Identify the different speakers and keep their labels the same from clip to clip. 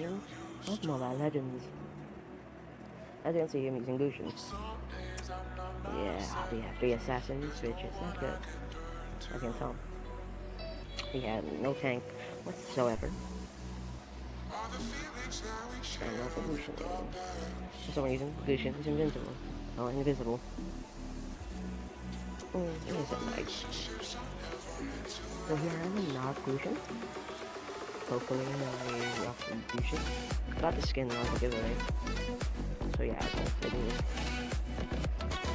Speaker 1: a. Just a of Mobile Legends. You can see, I'm using Gusion. Yeah, we have three assassins, which is not good. You can tell. He had no tank whatsoever. And no Gusion. For some reason, Gusion is invincible. Oh, invisible. Oh, he isn't nice. So here I am not Gusion. Hopefully I rock Gusion. Got the skin on the giveaway. So yeah, I don't take me.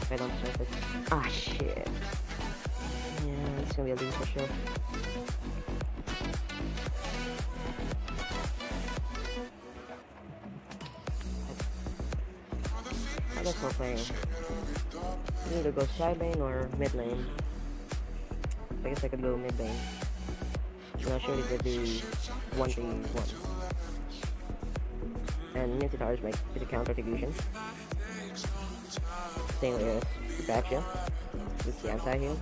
Speaker 1: If I don't surface. Ah shit. Yeah, it's gonna be a loser show. I guess we're playing. You either go side lane or mid lane. I guess I could go mid lane. I'm not sure if they do 1v1. And Minotaurs might be the counter to Gusion. Same with Baxia. With the anti-heal.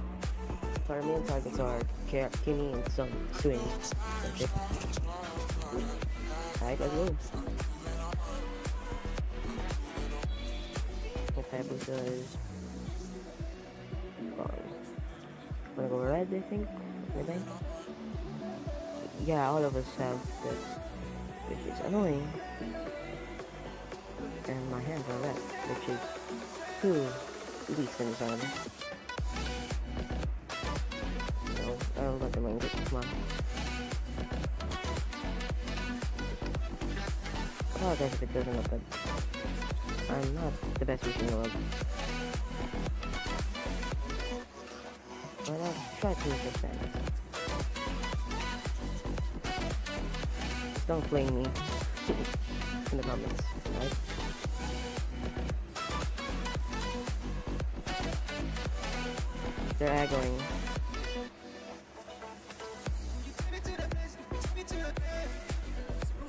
Speaker 1: So our main targets are Kimmy and some Swing. Alright, let's go. Hayabusa is gone. I'm gonna go red, I think. Maybe. Yeah, all of us have this, which is annoying. And my hands are wet, which is least in zone. No, I'll let them win it. Come on. apologize if it doesn't look. I'm not the best fish in the world. But I'll try to understand it. Don't blame me in the comments, right? They're aggroing.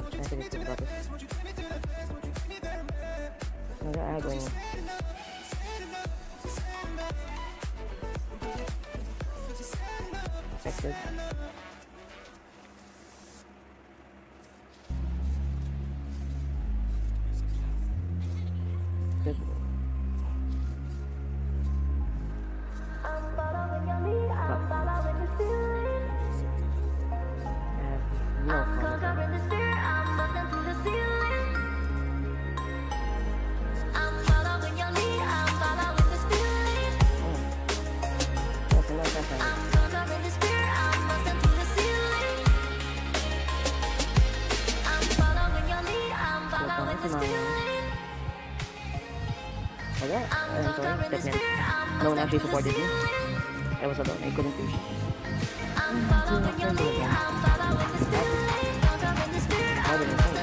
Speaker 1: I think it's about this. No, they're aggroing. Expected. I'm that no one actually supported me. I was alone, I couldn't do shit. I wouldn't say.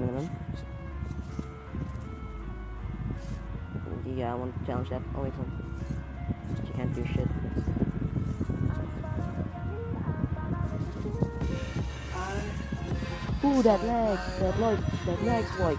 Speaker 1: Bare minimum. Yeah, I want to challenge that. Oh, wait, hold on. She can't do shit. Ooh, that leg, that leg, that leg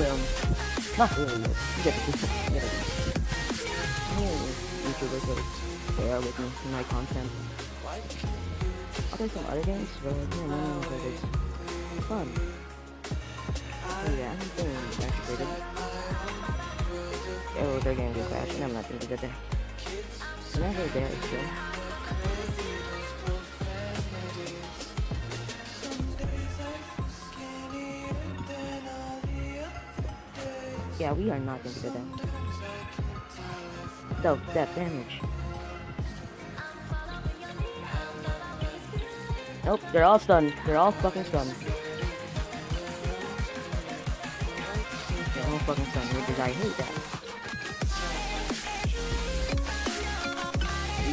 Speaker 1: Not really. get oh, get it. Hey, YouTubers that share with me my content. I'll play some other games, but yeah, no, no, it's fun. So yeah, I'm feeling activated. Oh, they're gonna do crash, and I'm not gonna good there. There, Yeah, we are not gonna do that. No, that damage. Nope, they're all stunned. They're all fucking stunned. They're all fucking stunned, which is I hate that.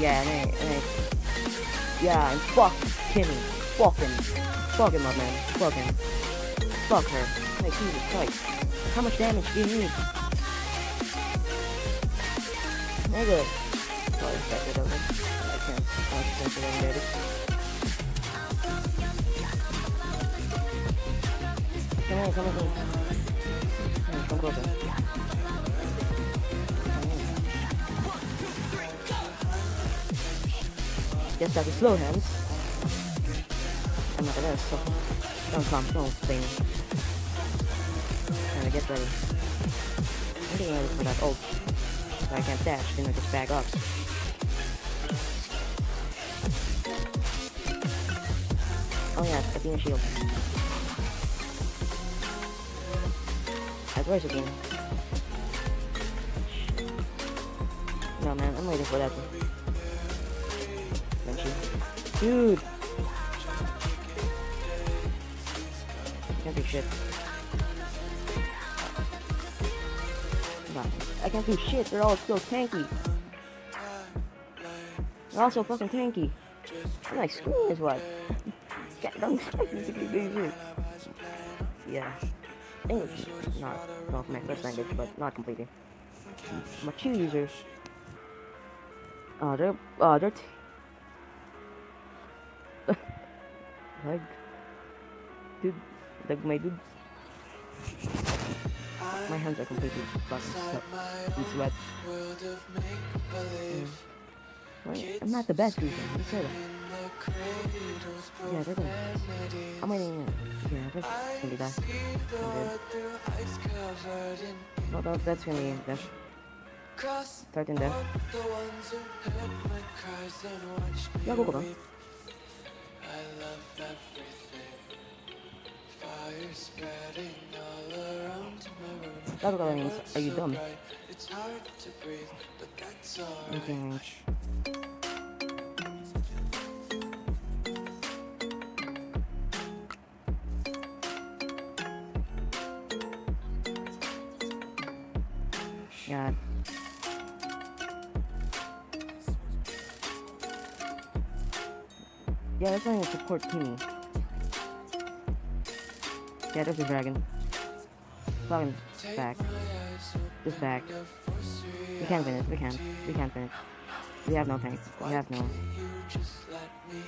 Speaker 1: Yeah, and I, and I, yeah, and fuck Kimmy. Fuck him. Fuck him, my man. Fuck him. Fuck her. Like, Jesus Christ. How much damage do you need? Nigga. Oh, it over. I can't. Oh, I can't get it ready. Come here, come here, come here. Come closer. Just like a slow hands. I'm not gonna stop. Don't come, don't. To get ready. I'm getting ready for that ult. So I can't dash, then I just back up. Oh yeah, Athena shield. That's where's again? No man, I'm waiting for that. Eventually. Dude! Can't do shit. I can't do shit, they're all still tanky. They're also fucking tanky. I'm like, screw this this. Yeah. English is not, my first language, but not completely. My two users. Oh, they're, oh, they're. Like, dude, like my dude. My hands are completely fucking stuck. in sweat. Mm. I'm not the best user. I'm sorry. Yeah, they're gonna. I'm waiting. Yeah, they're gonna be that. No, no, that's gonna be death. Thirteen death. Yeah, go, go, go. That's what that means. Are you dumb? Looking range. God. Yeah, that's why I support Timmy. Yeah, there's a dragon. Fucking back. Just back. We can't finish. We can't. We can't finish. We have no tank. We have no.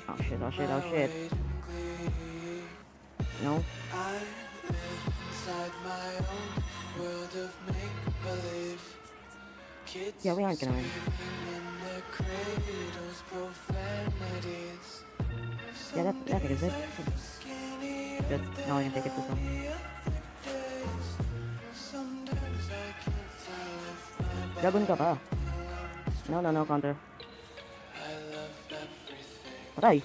Speaker 1: Oh shit, oh shit, oh shit. No? Yeah, we aren't gonna win. Yeah, that, that is it. Good. Now I can take it this one. Dragon ka ba? No, no, no, counter. Patay!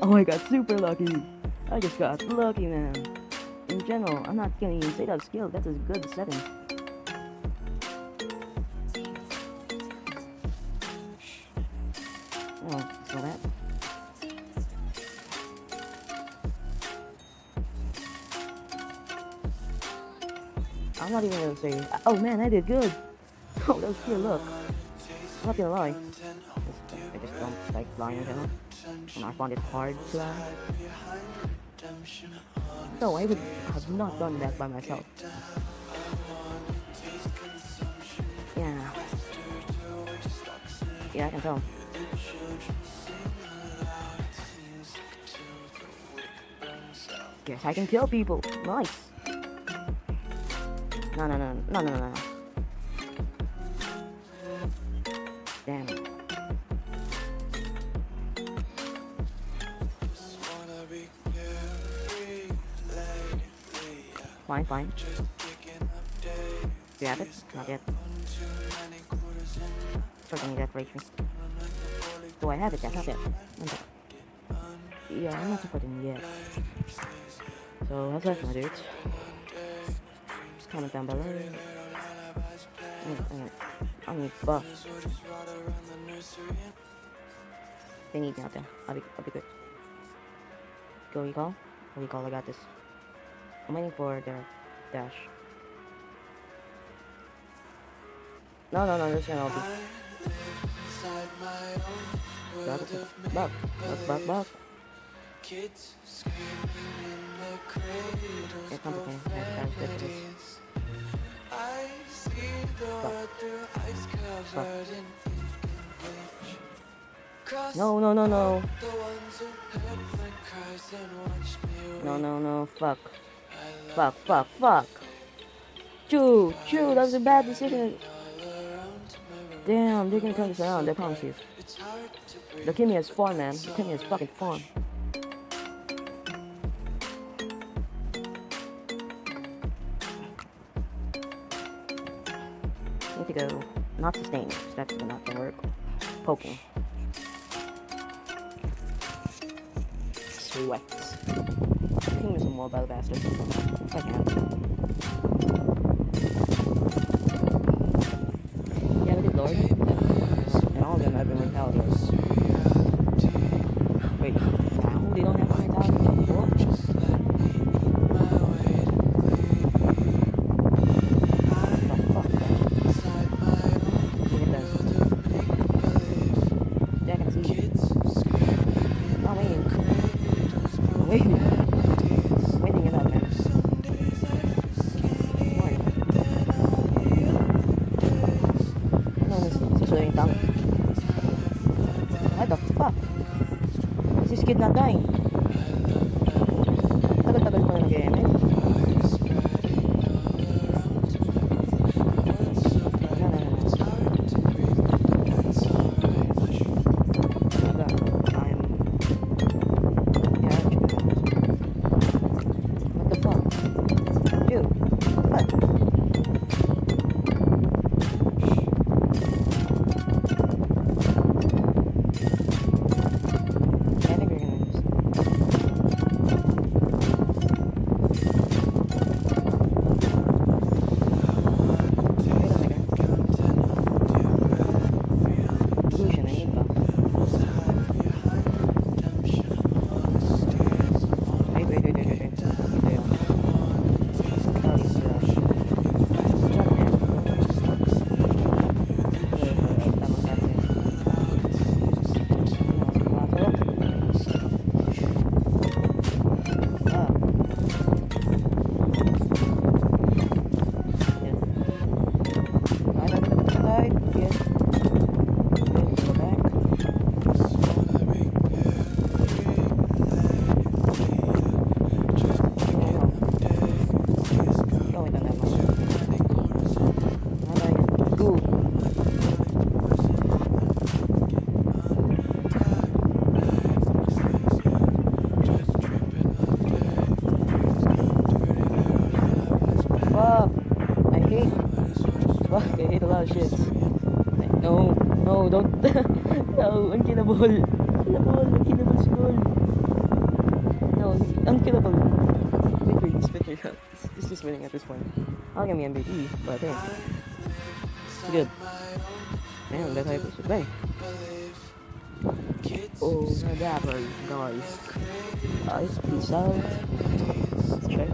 Speaker 1: Oh my god, super lucky! I just got lucky, man. In general, I'm not gonna even say that skill, that's a good setting. Oh, so that. I'm not even gonna say, oh man, I did good! Oh, that was pure luck. I'm not gonna lie. I just don't like flying in general. And I found it hard to fly. No, I would have not done that by myself. Yeah. Yeah, I can tell. Yes, I can kill people. Nice. No, no, no, no, no, no. Damn it. Fine, fine. Do you have it? Not yet.
Speaker 2: In.
Speaker 1: That for HP. Do I have it? Not yet. Not. Yeah, I'm not supporting yet. So, how's that, my dudes? Comment down below. I need buff. They need me out there. I'll be, I'll be good. Go recall. Go recall, I got this. I'm waiting for their dash. No, no, no, just gonna be.
Speaker 2: Inside my own
Speaker 1: Got
Speaker 2: kids screaming in the cradles,
Speaker 1: It's complicated. Yeah, that's good for this.
Speaker 2: profanities. I see the world through ice covered in ink and bleach. Cross
Speaker 1: No, no, no, no.
Speaker 2: the ones who heard my cries and watched me
Speaker 1: No, no, no. Fuck. Fuck, fuck, fuck. Chew, chew, that was a bad decision.
Speaker 2: all around my room.
Speaker 1: Damn, they're gonna turn this around, I promise you.
Speaker 2: It's hard to breathe.
Speaker 1: The Kimmy has fun, man. Kimmy has fucking fun. To go, not sustain, 'cause that's not gonna work. Poking. Sweat. King is a mobile bastard. Can. Yeah, no, unkillable. Unkillable, unkillable si Gold. No, unkillable. Wait, wait, he's winning. He's- He's just winning at this point. I'll give me MVP, but hey. It's good. Damn, that type is play. Oh, dapper, guys. Guys, peace out. Let's check.